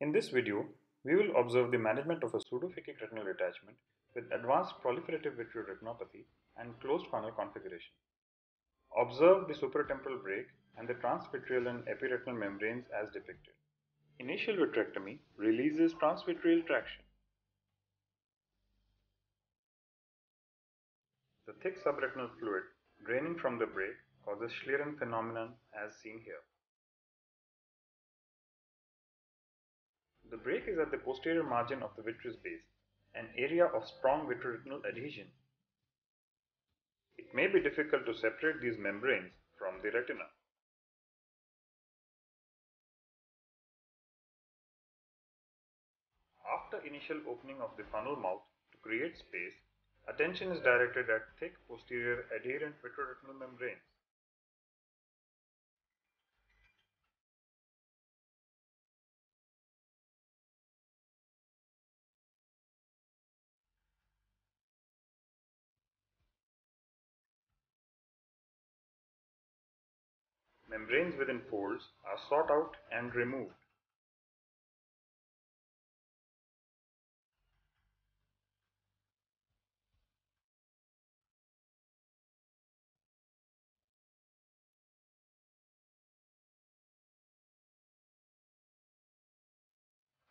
In this video, we will observe the management of a pseudophakic retinal detachment with advanced proliferative vitreoretinopathy and closed funnel configuration. Observe the supratemporal break and the transvitreal and epiretinal membranes as depicted. Initial vitrectomy releases transvitreal traction. The thick subretinal fluid draining from the break causes Schlieren phenomenon as seen here. The break is at the posterior margin of the vitreous base, an area of strong vitreoretinal adhesion. It may be difficult to separate these membranes from the retina. After initial opening of the funnel mouth to create space, attention is directed at thick posterior adherent vitreoretinal membranes. Membranes within folds are sought out and removed.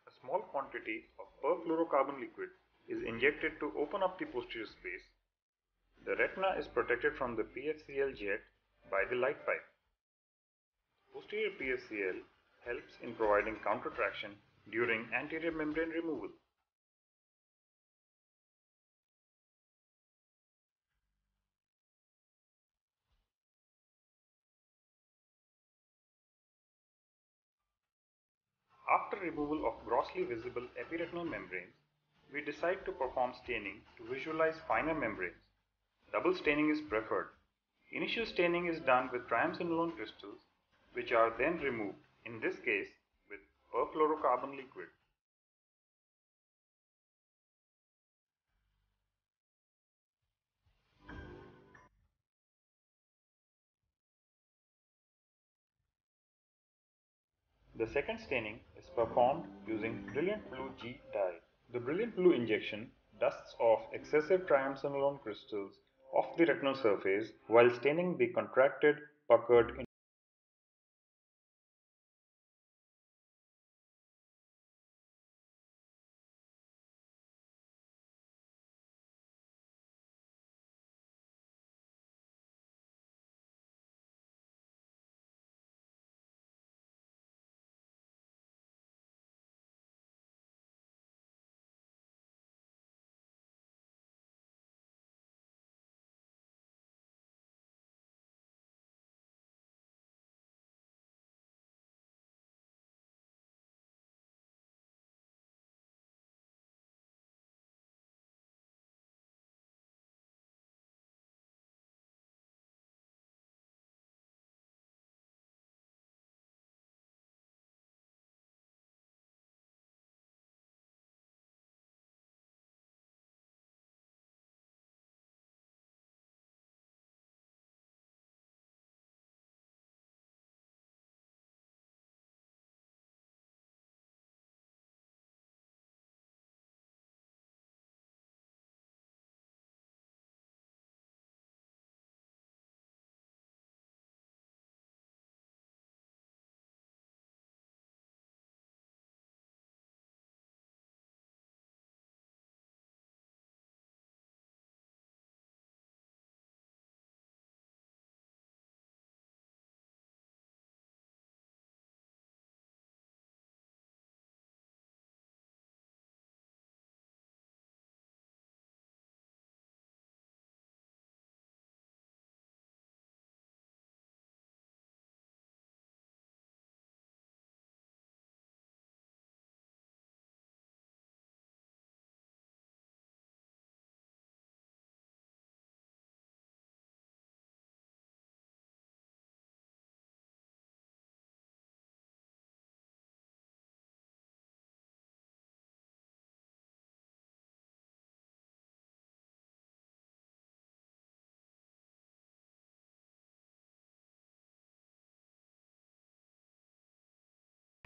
A small quantity of perfluorocarbon liquid is injected to open up the posterior space. The retina is protected from the PFCL jet by the light pipe. Posterior PFCL helps in providing countertraction during anterior membrane removal. After removal of grossly visible epiretinal membranes, we decide to perform staining to visualize finer membranes. Double staining is preferred. Initial staining is done with triamcinolone crystals which are then removed, in this case with perfluorocarbon liquid. The second staining is performed using brilliant blue G dye. The brilliant blue injection dusts off excessive triamcinolone crystals off the retinal surface while staining the contracted, puckered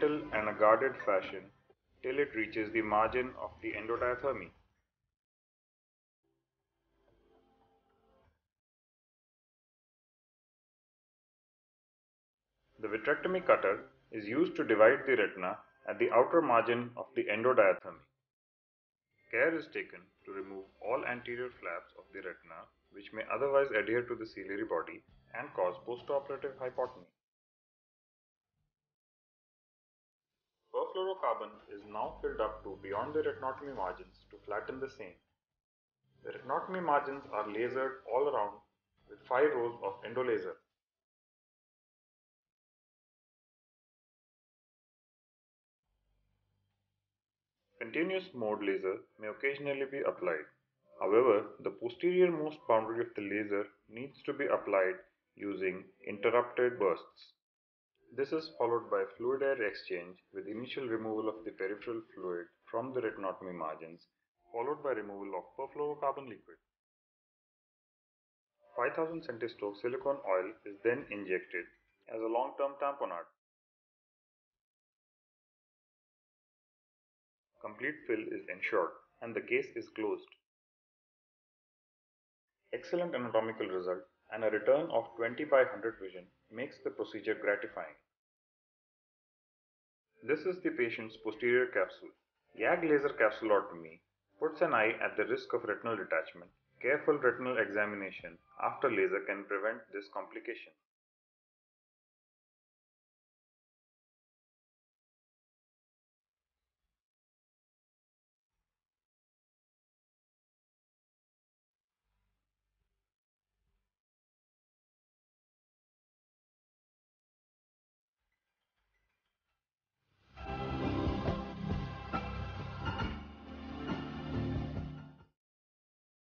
and a guarded fashion till it reaches the margin of the endodiathermy. The vitrectomy cutter is used to divide the retina at the outer margin of the endodiathermy. Care is taken to remove all anterior flaps of the retina which may otherwise adhere to the ciliary body and cause postoperative hypotony. Perfluorocarbon is now filled up to beyond the retinotomy margins to flatten the same. The retinotomy margins are lasered all around with 5 rows of endolaser. Continuous mode laser may occasionally be applied. However, the posterior most boundary of the laser needs to be applied using interrupted bursts. This is followed by fluid-air exchange with initial removal of the peripheral fluid from the retinotomy margins, followed by removal of perfluorocarbon liquid. 5000 centistoke silicone oil is then injected as a long-term tamponade. Complete fill is ensured and the case is closed. Excellent anatomical result and a return of 20 by 100 vision makes the procedure gratifying. This is the patient's posterior capsule. YAG laser capsulotomy puts an eye at the risk of retinal detachment. Careful retinal examination after laser can prevent this complication.